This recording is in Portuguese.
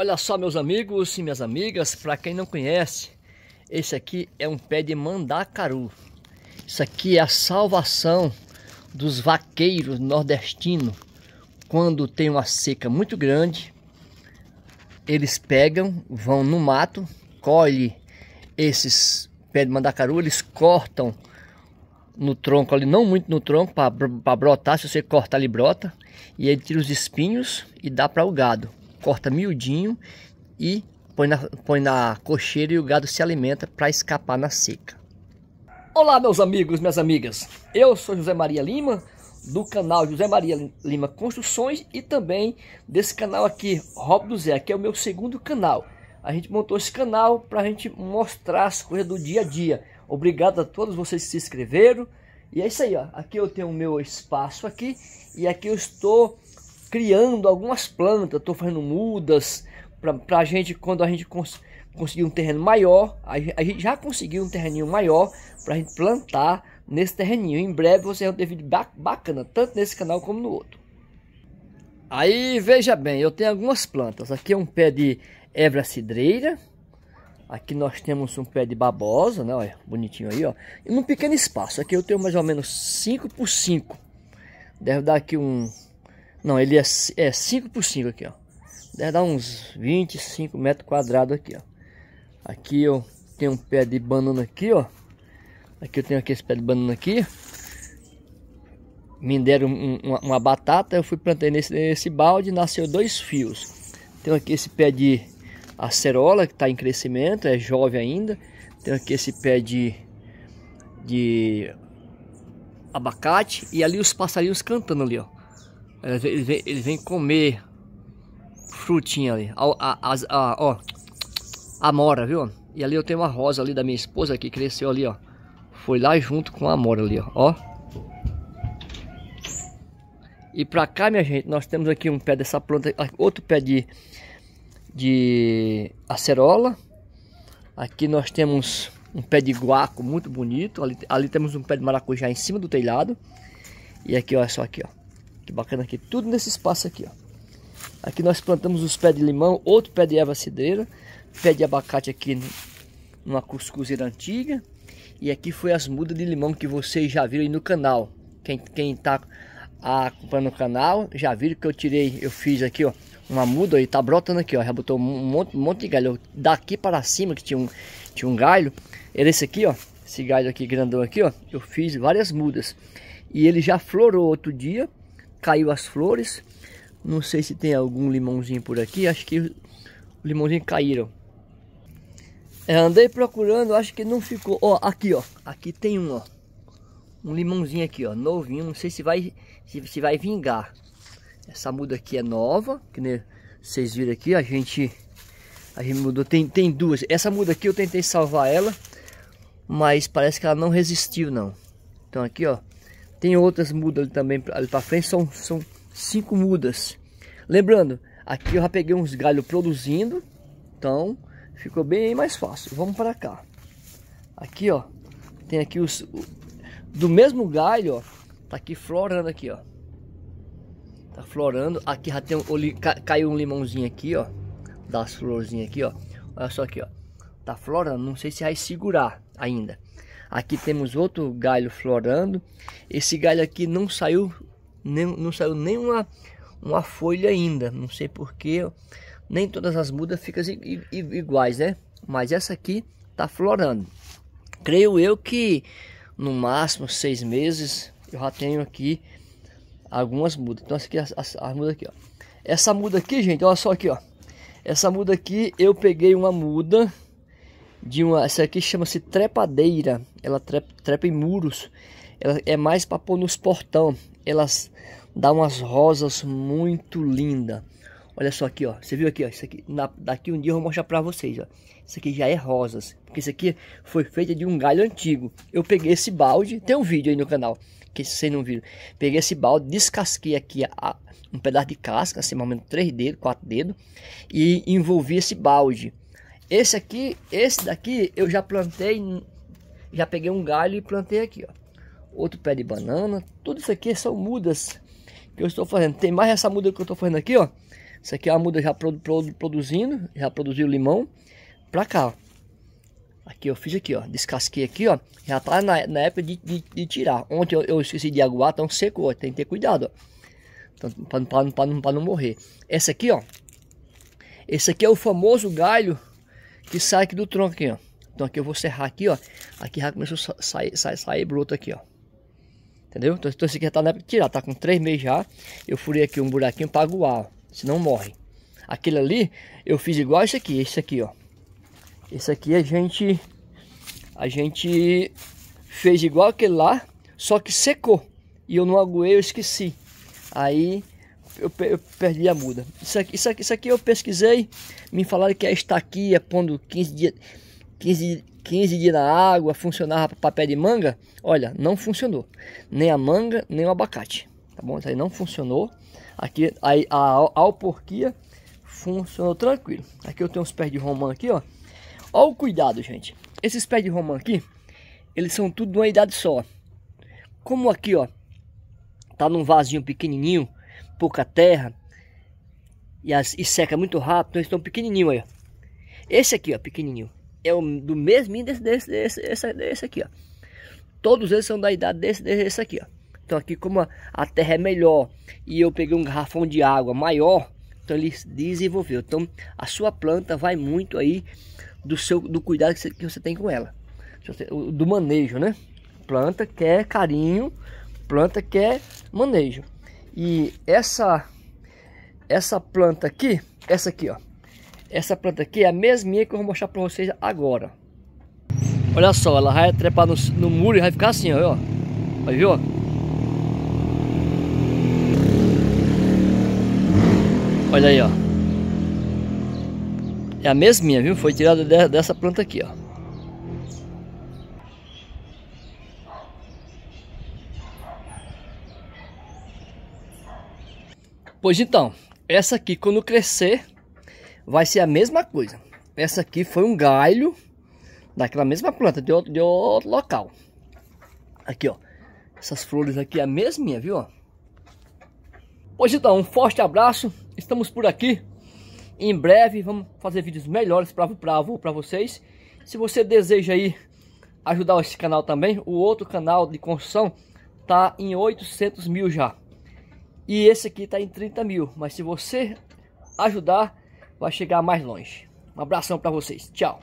Olha só meus amigos e minhas amigas, para quem não conhece, esse aqui é um pé de mandacaru. Isso aqui é a salvação dos vaqueiros nordestinos. Quando tem uma seca muito grande, eles pegam, vão no mato, colhem esses pés de mandacaru, eles cortam no tronco ali, não muito no tronco, para brotar, se você cortar ele brota, e ele tira os espinhos e dá para o gado corta miudinho e põe na, põe na cocheira e o gado se alimenta para escapar na seca. Olá meus amigos, minhas amigas, eu sou José Maria Lima do canal José Maria Lima Construções e também desse canal aqui, Rob do Zé, que é o meu segundo canal. A gente montou esse canal para a gente mostrar as coisas do dia a dia. Obrigado a todos vocês que se inscreveram. E é isso aí, ó. Aqui eu tenho o meu espaço aqui e aqui eu estou criando algumas plantas, estou fazendo mudas para a gente, quando a gente cons conseguir um terreno maior, a, a gente já conseguiu um terreninho maior para a gente plantar nesse terreninho. Em breve você vai ter vídeo bacana, tanto nesse canal como no outro. Aí veja bem, eu tenho algumas plantas. Aqui é um pé de evra cidreira. Aqui nós temos um pé de babosa, né? Olha, bonitinho aí, ó. E num pequeno espaço. Aqui eu tenho mais ou menos 5 por 5. Deve dar aqui um não, ele é, é 5 por 5 aqui, ó. Deve dar uns 25 metros quadrados aqui, ó. Aqui eu tenho um pé de banana aqui, ó. Aqui eu tenho aqui esse pé de banana aqui. Me deram um, uma, uma, batata, eu fui plantei nesse, nesse balde, nasceu dois fios. Tenho aqui esse pé de acerola que está em crescimento, é jovem ainda. Tenho aqui esse pé de, de abacate e ali os passarinhos cantando ali, ó. Eles vêm, eles vêm comer frutinha ali. A, a, a, ó, a mora, viu? E ali eu tenho uma rosa ali da minha esposa que cresceu ali, ó. Foi lá junto com a mora ali, ó. E pra cá, minha gente, nós temos aqui um pé dessa planta, outro pé de, de acerola. Aqui nós temos um pé de guaco muito bonito. Ali, ali temos um pé de maracujá em cima do telhado. E aqui, olha só aqui, ó. Que bacana aqui, tudo nesse espaço aqui, ó. Aqui nós plantamos os pés de limão, outro pé de erva cidreira, pé de abacate aqui numa cuscuzeira antiga. E aqui foi as mudas de limão que vocês já viram aí no canal. Quem, quem tá acompanhando o canal, já viram que eu tirei, eu fiz aqui, ó, uma muda aí, tá brotando aqui, ó, já botou um monte, um monte de galho. Daqui para cima, que tinha um, tinha um galho, era esse aqui, ó, esse galho aqui grandão aqui, ó, eu fiz várias mudas. E ele já florou outro dia, caiu as flores. Não sei se tem algum limãozinho por aqui. Acho que o limãozinho caíram. É, andei procurando, acho que não ficou. Ó, aqui, ó. Aqui tem um, ó. Um limãozinho aqui, ó. Novinho. Não sei se vai, se, se vai vingar. Essa muda aqui é nova. Que nem vocês viram aqui. A gente, a gente mudou. Tem, tem duas. Essa muda aqui eu tentei salvar ela. Mas parece que ela não resistiu, não. Então aqui, ó. Tem outras mudas ali também, ali para frente, são, são cinco mudas. Lembrando, aqui eu já peguei uns galhos produzindo, então ficou bem mais fácil. Vamos para cá. Aqui, ó, tem aqui os... Do mesmo galho, ó, tá aqui florando aqui, ó. Tá florando. Aqui já tem um, caiu um limãozinho aqui, ó. Das florzinhas aqui, ó. Olha só aqui, ó. Tá florando, não sei se vai segurar ainda. Aqui temos outro galho florando. Esse galho aqui não saiu nem, não saiu nenhuma uma folha ainda. Não sei porquê. Nem todas as mudas ficam iguais, né? Mas essa aqui tá florando. Creio eu que no máximo seis meses eu já tenho aqui algumas mudas. Então essa aqui as, as, as mudas aqui, ó. Essa muda aqui, gente, olha só aqui, ó. Essa muda aqui eu peguei uma muda de uma. Essa aqui chama-se trepadeira. Ela trepa, trepa, em muros. Ela é mais para pôr nos portão. Elas dá umas rosas muito lindas. Olha só aqui, ó. Você viu aqui, ó. Isso aqui, na, daqui um dia eu vou mostrar para vocês, ó. Isso aqui já é rosas. Porque isso aqui foi feito de um galho antigo. Eu peguei esse balde. Tem um vídeo aí no canal. Que vocês não viram. Peguei esse balde, descasquei aqui a, um pedaço de casca, assim, mais ou menos 3 dedos, 4 dedos. E envolvi esse balde. Esse aqui, esse daqui eu já plantei, já peguei um galho e plantei aqui, ó. Outro pé de banana, tudo isso aqui são mudas que eu estou fazendo. Tem mais essa muda que eu estou fazendo aqui, ó. Isso aqui é uma muda já produzindo, já produziu limão. Pra cá, ó. Aqui eu fiz aqui, ó. Descasquei aqui, ó. Já tá na, na época de, de, de, tirar. Ontem eu, eu, esqueci de aguar, então secou. Tem que ter cuidado, ó. Então, pra, pra, pra, pra não morrer. Esse aqui, ó. Esse aqui é o famoso galho que sai aqui do tronco aqui, ó. Então aqui eu vou serrar aqui, ó. Aqui já começou a sair, sair, sair broto aqui, ó. Entendeu? Então, então esse aqui já tá na época de tirar. Tá com três meses já. Eu furei aqui um buraquinho para aguar, ó. Senão morre. Aquele ali, eu fiz igual esse aqui. Esse aqui, ó. Esse aqui a gente a gente fez igual aquele lá, só que secou. E eu não aguei, eu esqueci. Aí eu, eu, perdi a muda. Isso aqui, isso, aqui, isso aqui eu pesquisei, me falaram que a estaquia pondo 15 dias 15, 15 dias na água, funcionava para papel de manga. Olha, não funcionou. Nem a manga, nem o abacate. Tá bom? Isso aí não funcionou. Aqui a, a, a alporquia funcionou tranquilo. Aqui eu tenho uns pés de romã aqui, ó. Olha o cuidado, gente. Esses pés de romã aqui, eles são tudo de uma idade só. Como aqui, ó, tá num vasinho pequenininho, pouca terra, e, as, e seca muito rápido, então eles estão pequenininho aí, ó. Esse aqui, ó, pequenininho, é o, do mesmo desse, desse, desse, desse, desse aqui, ó. Todos eles são da idade desse, desse aqui, ó. Então aqui como a, a terra é melhor e eu peguei um garrafão de água maior, então ele desenvolveu. Então a sua planta vai muito aí do seu do cuidado que você, que você tem com ela. Do manejo, né? Planta quer carinho, planta quer manejo. E essa essa planta aqui, essa aqui, ó. Essa planta aqui é a mesminha que eu vou mostrar para vocês agora. Olha só, ela vai trepar no, no muro e vai ficar assim, ó. Ver, ó. Olha aí, ó. É a mesminha, viu? Foi tirada de, dessa planta aqui, ó. Pois então, essa aqui quando crescer vai ser a mesma coisa. Essa aqui foi um galho daquela mesma planta de outro, de outro local. Aqui, ó. Essas flores aqui é a mesminha, viu? Pois então, um forte abraço. Estamos por aqui. Em breve vamos fazer vídeos melhores para vocês. Se você deseja aí ajudar esse canal também, o outro canal de construção tá em 800 mil já. E esse aqui tá em 30 mil. Mas se você ajudar, vai chegar mais longe. Um abração para vocês. Tchau.